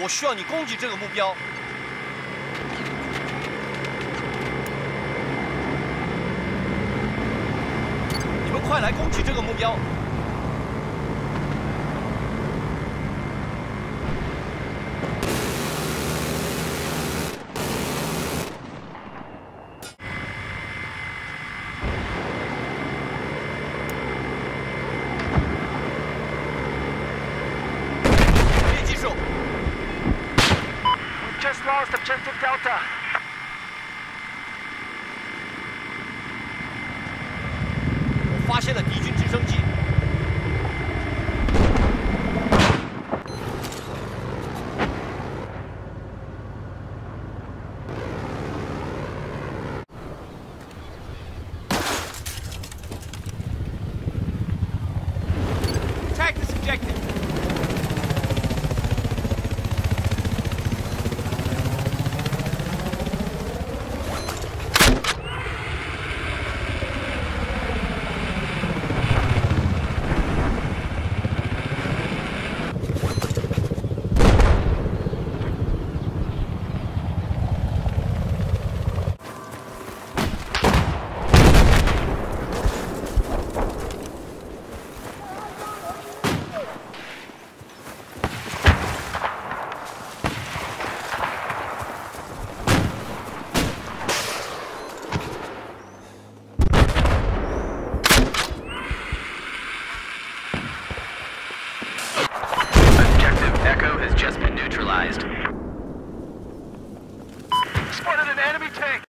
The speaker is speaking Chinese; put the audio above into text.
我需要你攻击这个目标。你们快来攻击这个目标！我发现了敌军。just been neutralized.